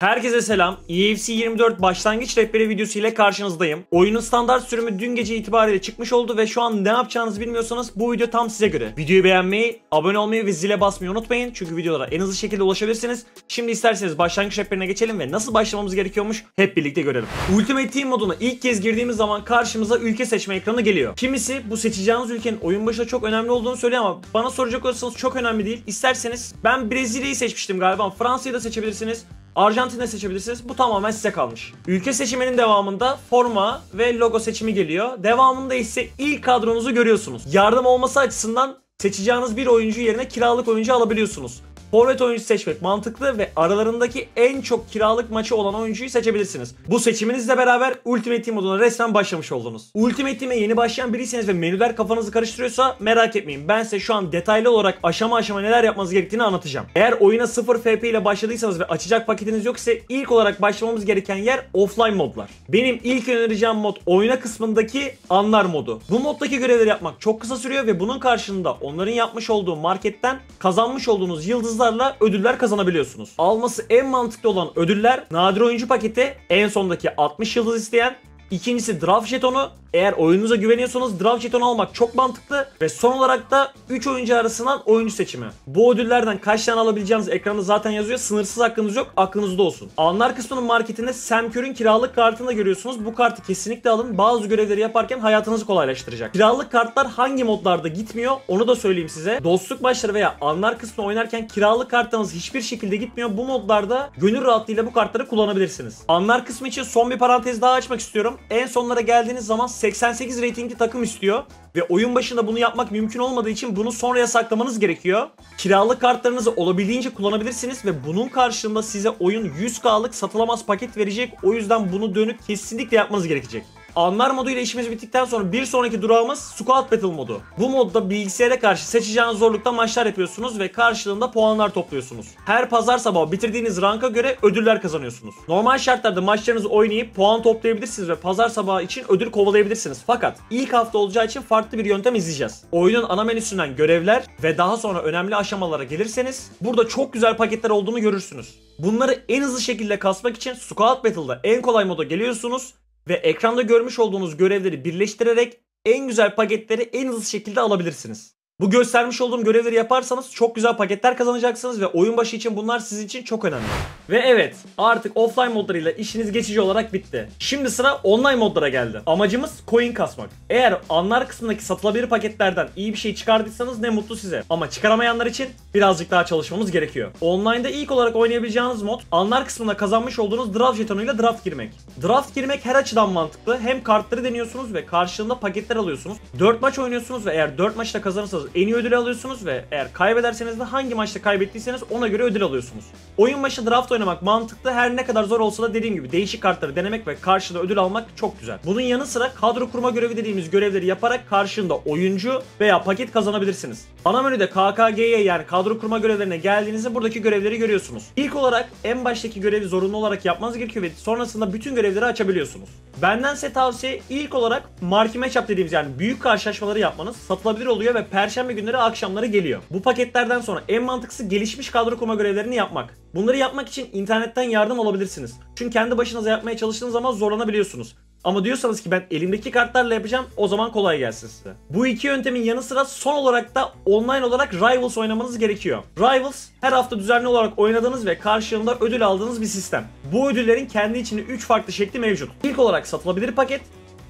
Herkese selam. EFC 24 başlangıç rehberi videosu ile karşınızdayım. Oyunun standart sürümü dün gece itibariyle çıkmış oldu ve şu an ne yapacağınızı bilmiyorsanız bu video tam size göre. Videoyu beğenmeyi, abone olmayı ve zile basmayı unutmayın. Çünkü videolara en hızlı şekilde ulaşabilirsiniz. Şimdi isterseniz başlangıç rehberine geçelim ve nasıl başlamamız gerekiyormuş hep birlikte görelim. Ultimate Team moduna ilk kez girdiğimiz zaman karşımıza ülke seçme ekranı geliyor. Kimisi bu seçeceğiniz ülkenin oyun başında çok önemli olduğunu söylüyor ama bana soracak olursanız çok önemli değil. İsterseniz ben Brezilya'yı seçmiştim galiba. Fransa'yı da seçebilirsiniz. Arjantin'de seçebilirsiniz. Bu tamamen size kalmış. Ülke seçiminin devamında forma ve logo seçimi geliyor. Devamında ise ilk kadronuzu görüyorsunuz. Yardım olması açısından seçeceğiniz bir oyuncu yerine kiralık oyuncu alabiliyorsunuz. Forvet oyuncu seçmek mantıklı ve aralarındaki en çok kiralık maçı olan oyuncuyu seçebilirsiniz. Bu seçiminizle beraber Ultimate Team moduna resmen başlamış oldunuz. Ultimate Team'e yeni başlayan biriyseniz ve menüler kafanızı karıştırıyorsa merak etmeyin. Ben size şu an detaylı olarak aşama aşama neler yapmanız gerektiğini anlatacağım. Eğer oyuna 0 FP ile başladıysanız ve açacak paketiniz yok ise ilk olarak başlamamız gereken yer offline modlar. Benim ilk önereceğim mod oyuna kısmındaki anlar modu. Bu moddaki görevleri yapmak çok kısa sürüyor ve bunun karşılığında onların yapmış olduğu marketten kazanmış olduğunuz yıldızlarla ödüller kazanabiliyorsunuz. Alması en mantıklı olan ödüller nadir oyuncu paketi, en sondaki 60 yıldız isteyen, İkincisi draft jetonu. Eğer oyununuza güveniyorsanız draft jetonu almak çok mantıklı. Ve son olarak da 3 oyuncu arasından oyuncu seçimi. Bu ödüllerden kaç tane alabileceğiniz ekranda zaten yazıyor. Sınırsız hakkınız yok aklınızda olsun. Anlar kısmının marketinde Sam Curry'in kiralık kartını da görüyorsunuz. Bu kartı kesinlikle alın. Bazı görevleri yaparken hayatınızı kolaylaştıracak. Kiralık kartlar hangi modlarda gitmiyor onu da söyleyeyim size. Dostluk maçları veya anlar kısmı oynarken kiralık kartınız hiçbir şekilde gitmiyor. Bu modlarda gönül rahatlığıyla bu kartları kullanabilirsiniz. Anlar kısmı için son bir parantez daha açmak istiyorum. En sonlara geldiğiniz zaman 88 ratingli takım istiyor. Ve oyun başında bunu yapmak mümkün olmadığı için bunu sonraya saklamanız gerekiyor. Kiralık kartlarınızı olabildiğince kullanabilirsiniz ve bunun karşılığında size oyun 100k'lık satılamaz paket verecek. O yüzden bunu dönüp kesinlikle yapmanız gerekecek. Anlar modu ile işimiz bittikten sonra bir sonraki durağımız Squad Battle modu. Bu modda bilgisayara karşı seçeceğiniz zorlukta maçlar yapıyorsunuz ve karşılığında puanlar topluyorsunuz. Her pazar sabahı bitirdiğiniz ranka göre ödüller kazanıyorsunuz. Normal şartlarda maçlarınızı oynayıp puan toplayabilirsiniz ve pazar sabahı için ödül kovalayabilirsiniz. Fakat ilk hafta olacağı için farklı bir yöntem izleyeceğiz. Oyunun ana menüsünden görevler ve daha sonra önemli aşamalara gelirseniz burada çok güzel paketler olduğunu görürsünüz. Bunları en hızlı şekilde kasmak için Squad Battle'da en kolay moda geliyorsunuz ve ekranda görmüş olduğunuz görevleri birleştirerek en güzel paketleri en hızlı şekilde alabilirsiniz. Bu göstermiş olduğum görevleri yaparsanız çok güzel paketler kazanacaksınız ve oyun başı için bunlar sizin için çok önemli. Ve evet artık offline modlarıyla işiniz geçici olarak bitti. Şimdi sıra online modlara geldi. Amacımız coin kasmak. Eğer anlar kısmındaki satılabilir paketlerden iyi bir şey çıkardıysanız ne mutlu size. Ama çıkaramayanlar için birazcık daha çalışmamız gerekiyor. Online'da ilk olarak oynayabileceğiniz mod anlar kısmında kazanmış olduğunuz draft jetonuyla draft girmek. Draft girmek her açıdan mantıklı. Hem kartları deniyorsunuz ve karşılığında paketler alıyorsunuz. 4 maç oynuyorsunuz ve eğer 4 maçta kazanırsanız en iyi ödül alıyorsunuz ve eğer kaybederseniz de hangi maçta kaybettiyseniz ona göre ödül alıyorsunuz. Oyun başı draft oynamak mantıklı her ne kadar zor olsa da dediğim gibi değişik kartları denemek ve karşında ödül almak çok güzel. Bunun yanı sıra kadro kurma görevi dediğimiz görevleri yaparak karşında oyuncu veya paket kazanabilirsiniz. Ana menüde KKG'ye yani kadro kurma görevlerine geldiğinizde buradaki görevleri görüyorsunuz. İlk olarak en baştaki görevi zorunlu olarak yapmanız gerekiyor ve sonrasında bütün görevleri açabiliyorsunuz. Benden size tavsiye ilk olarak marki matchup dediğimiz yani büyük karşılaşmaları yapmanız satılabilir oluyor ve perşembe günleri akşamları geliyor. Bu paketlerden sonra en mantıklısı gelişmiş kadro kurma görevlerini yapmak. Bunları yapmak için internetten yardım alabilirsiniz. Çünkü kendi başınıza yapmaya çalıştığınız zaman zorlanabiliyorsunuz. Ama diyorsanız ki ben elimdeki kartlarla yapacağım o zaman kolay gelsin size. Bu iki yöntemin yanı sıra son olarak da online olarak Rivals oynamanız gerekiyor. Rivals her hafta düzenli olarak oynadığınız ve karşılığında ödül aldığınız bir sistem. Bu ödüllerin kendi içinde 3 farklı şekli mevcut. İlk olarak satılabilir paket,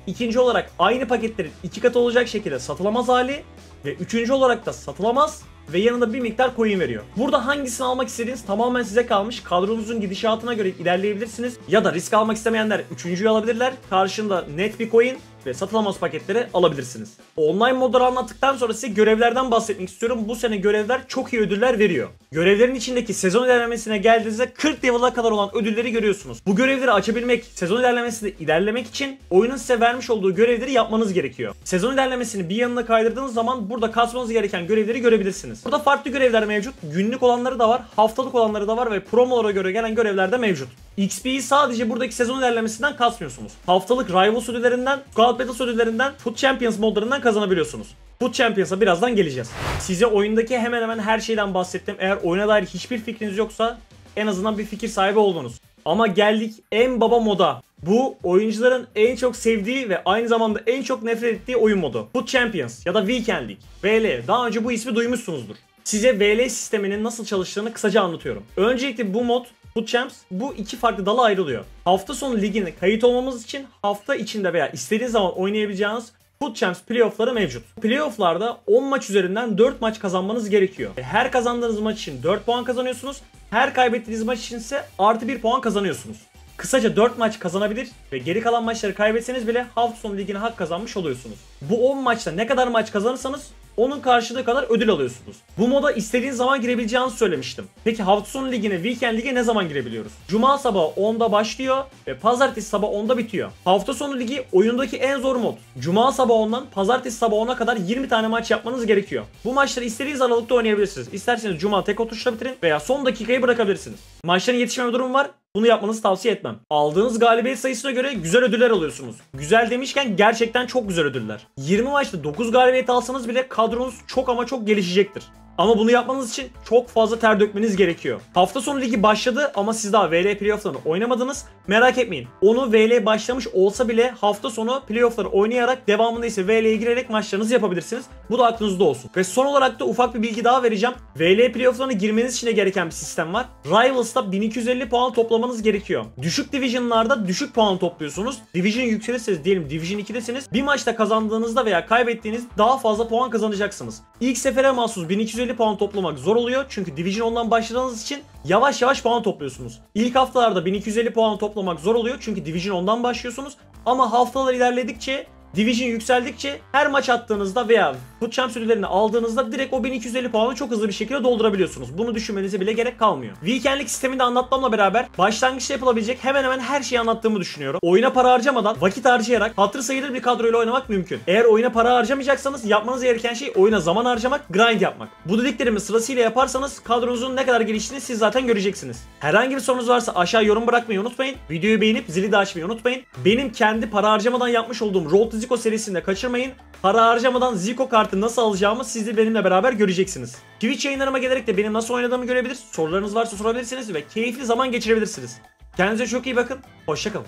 ikinci olarak aynı paketlerin iki katı olacak şekilde satılamaz hali ve üçüncü olarak da satılamaz ve yanında bir miktar coin veriyor. Burada hangisini almak istediğiniz tamamen size kalmış. Kadronuzun gidişatına göre ilerleyebilirsiniz. Ya da risk almak istemeyenler üçüncüyü alabilirler. Karşında net bir coin ve satılamaz paketleri alabilirsiniz. Online modları anlattıktan sonra size görevlerden bahsetmek istiyorum. Bu sene görevler çok iyi ödüller veriyor. Görevlerin içindeki sezon ilerlemesine geldiğinizde 40 level'a kadar olan ödülleri görüyorsunuz. Bu görevleri açabilmek, sezon ilerlemesinde ilerlemek için oyunun size vermiş olduğu görevleri yapmanız gerekiyor. Sezon ilerlemesini bir yanına kaydırdığınız zaman burada kasmanız gereken görevleri görebilirsiniz. Burada farklı görevler mevcut. Günlük olanları da var, haftalık olanları da var ve promolara göre gelen görevler de mevcut. XP'yi sadece buradaki sezon ilerlemesinden kasmıyorsunuz. Haftalık Rivals ödüllerinden, Squad Battles ödüllerinden, Foot Champions modlarından kazanabiliyorsunuz. Foot Champions'a birazdan geleceğiz. Size oyundaki hemen hemen her şeyden bahsettim. Eğer oyuna dair hiçbir fikriniz yoksa en azından bir fikir sahibi oldunuz. Ama geldik en baba moda. Bu oyuncuların en çok sevdiği ve aynı zamanda en çok nefret ettiği oyun modu. Foot Champions ya da Weekend League. VL. Daha önce bu ismi duymuşsunuzdur. Size VL sisteminin nasıl çalıştığını kısaca anlatıyorum. Öncelikle bu mod Foot Champs bu iki farklı dala ayrılıyor. Hafta sonu ligine kayıt olmamız için hafta içinde veya istediğiniz zaman oynayabileceğiniz Foot Champs playoff'ları mevcut. Playoff'larda 10 maç üzerinden 4 maç kazanmanız gerekiyor. Her kazandığınız maç için 4 puan kazanıyorsunuz. Her kaybettiğiniz maç için ise artı 1 puan kazanıyorsunuz. Kısaca 4 maç kazanabilir ve geri kalan maçları kaybetseniz bile hafta sonu ligine hak kazanmış oluyorsunuz. Bu 10 maçta ne kadar maç kazanırsanız onun karşılığı kadar ödül alıyorsunuz. Bu moda istediğiniz zaman girebileceğinizi söylemiştim. Peki hafta sonu ligine, weekend lige ne zaman girebiliyoruz? Cuma sabahı 10'da başlıyor ve pazartesi sabah 10'da bitiyor. Hafta sonu ligi oyundaki en zor mod. Cuma sabah 10'dan pazartesi sabah 10'a kadar 20 tane maç yapmanız gerekiyor. Bu maçları istediğiniz aralıkta oynayabilirsiniz. İsterseniz cuma tek oturuşla bitirin veya son dakikayı bırakabilirsiniz. Maçların yetişmeme durumu var. Bunu yapmanızı tavsiye etmem. Aldığınız galibiyet sayısına göre güzel ödüller alıyorsunuz. Güzel demişken gerçekten çok güzel ödüller. 20 maçta 9 galibiyet alsanız bile kadronuz çok ama çok gelişecektir. Ama bunu yapmanız için çok fazla ter dökmeniz gerekiyor. Hafta sonu ligi başladı ama siz daha VL playoff'larını oynamadınız. Merak etmeyin. Onu VL başlamış olsa bile hafta sonu playoff'ları oynayarak devamında ise VL'ye girerek maçlarınızı yapabilirsiniz. Bu da aklınızda olsun. Ve son olarak da ufak bir bilgi daha vereceğim. VL playoff'larına girmeniz için de gereken bir sistem var. Rivals'ta 1250 puan toplamanız gerekiyor. Düşük division'larda düşük puan topluyorsunuz. Division yükselirseniz diyelim Division 2'desiniz. Bir maçta kazandığınızda veya kaybettiğiniz daha fazla puan kazanacaksınız. İlk sefere mahsus 1250 puan toplamak zor oluyor. Çünkü Division ondan başladığınız için yavaş yavaş puan topluyorsunuz. İlk haftalarda 1250 puan toplamak zor oluyor. Çünkü Division ondan başlıyorsunuz. Ama haftalar ilerledikçe Division yükseldikçe her maç attığınızda veya Foot Champs ödüllerini aldığınızda direkt o 1250 puanı çok hızlı bir şekilde doldurabiliyorsunuz. Bunu düşünmenize bile gerek kalmıyor. Weekendlik sistemini de anlatmamla beraber başlangıçta yapılabilecek hemen hemen her şeyi anlattığımı düşünüyorum. Oyuna para harcamadan vakit harcayarak hatır sayılır bir kadroyla oynamak mümkün. Eğer oyuna para harcamayacaksanız yapmanız gereken şey oyuna zaman harcamak, grind yapmak. Bu dediklerimi sırasıyla yaparsanız kadronuzun ne kadar geliştiğini siz zaten göreceksiniz. Herhangi bir sorunuz varsa aşağı yorum bırakmayı unutmayın. Videoyu beğenip zili de açmayı unutmayın. Benim kendi para harcamadan yapmış olduğum to Zico serisinde kaçırmayın. Para harcamadan Zico kartı nasıl alacağımı siz de benimle beraber göreceksiniz. Twitch yayınlarıma gelerek de benim nasıl oynadığımı görebilir, sorularınız varsa sorabilirsiniz ve keyifli zaman geçirebilirsiniz. Kendinize çok iyi bakın, hoşçakalın.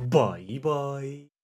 Bye bye.